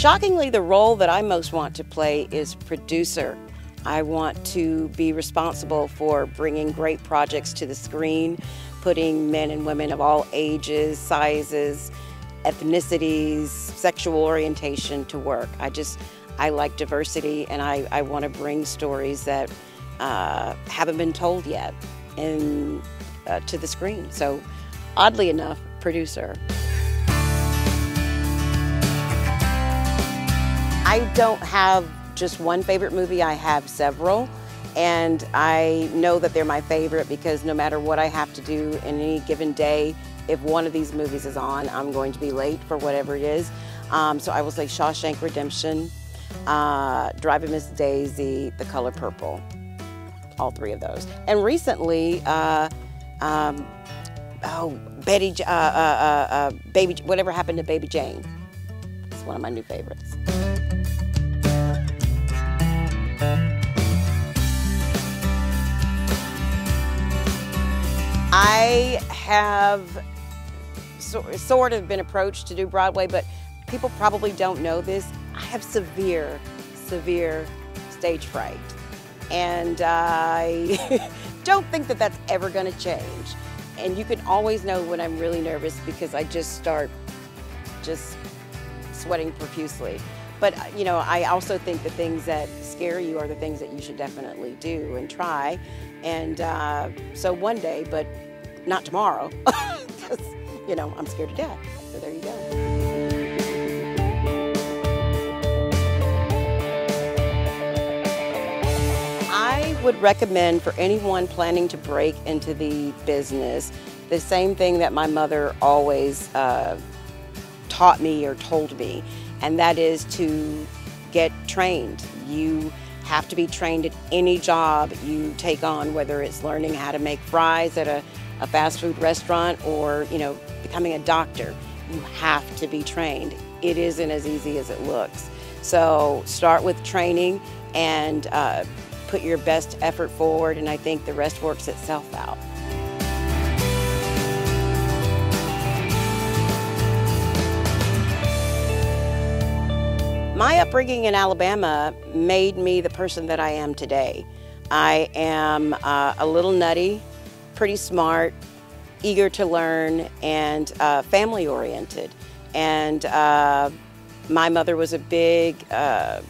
Shockingly, the role that I most want to play is producer. I want to be responsible for bringing great projects to the screen, putting men and women of all ages, sizes, ethnicities, sexual orientation to work. I just, I like diversity and I, I want to bring stories that uh, haven't been told yet in, uh, to the screen. So, oddly enough, producer. I don't have just one favorite movie, I have several. And I know that they're my favorite because no matter what I have to do in any given day, if one of these movies is on, I'm going to be late for whatever it is. Um, so I will say Shawshank Redemption, uh, Driving Miss Daisy, The Color Purple, all three of those. And recently, uh, um, oh, Betty, uh, uh, uh, uh Baby, whatever happened to Baby Jane. It's one of my new favorites. Have so, sort of been approached to do Broadway, but people probably don't know this. I have severe, severe stage fright. And I don't think that that's ever going to change. And you can always know when I'm really nervous because I just start just sweating profusely. But, you know, I also think the things that scare you are the things that you should definitely do and try. And uh, so one day, but not tomorrow, because, you know, I'm scared to death. So there you go. I would recommend for anyone planning to break into the business the same thing that my mother always uh, taught me or told me, and that is to get trained. You have to be trained at any job you take on, whether it's learning how to make fries at a, a fast food restaurant or, you know, becoming a doctor. You have to be trained. It isn't as easy as it looks. So start with training and uh, put your best effort forward, and I think the rest works itself out. My upbringing in Alabama made me the person that I am today. I am uh, a little nutty, pretty smart, eager to learn, and uh, family oriented. And uh, my mother was a big, uh,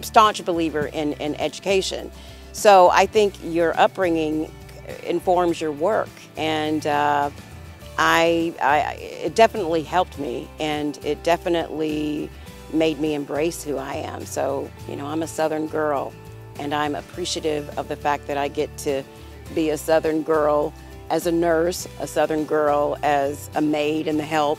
staunch believer in, in education. So I think your upbringing informs your work. And uh, I, I, it definitely helped me, and it definitely made me embrace who I am. So, you know, I'm a Southern girl and I'm appreciative of the fact that I get to be a Southern girl as a nurse, a Southern girl as a maid and the help,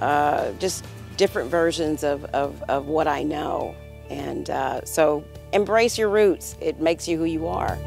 uh, just different versions of, of, of, what I know. And uh, so embrace your roots. It makes you who you are.